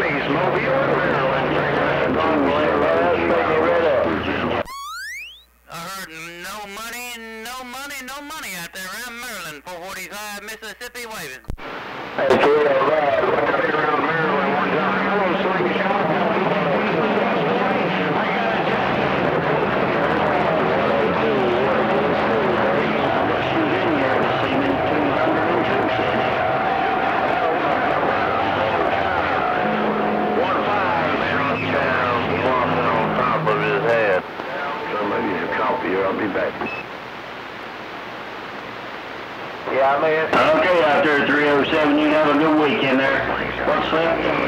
Mobile in Maryland. I heard no money, no money, no money out there around Maryland, 445 Mississippi waving. around Maryland one time. Hello, slingshot. One five, shot down, walking on top of his head. Somebody's a coffee here. I'll be back. Yeah, I mean, Okay, out there, 307, you have a good weekend there. What's that?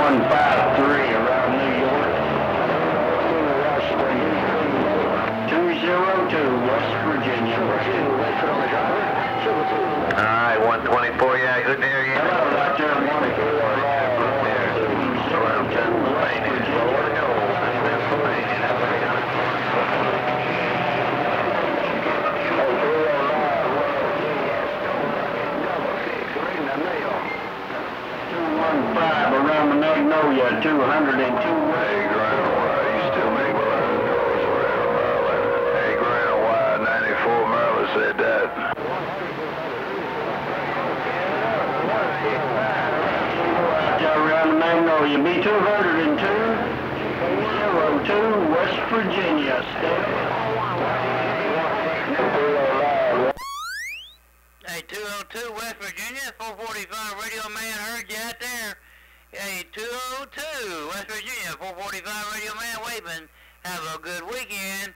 153 around New York? 202, West Virginia. All right, 124, yeah, good there, yeah. Hello, there, 154. Five around the Magnolia, 202. Hey, Grandma, you still make me learn doors around Maryland. Hey, Grandma, 94 Maryland said that. Around the Magnolia, B202, 402, West Virginia. Hey, 202 West Virginia, 445 Radio Man heard you out there. Hey, 202 West Virginia, 445 Radio Man waving. Have a good weekend.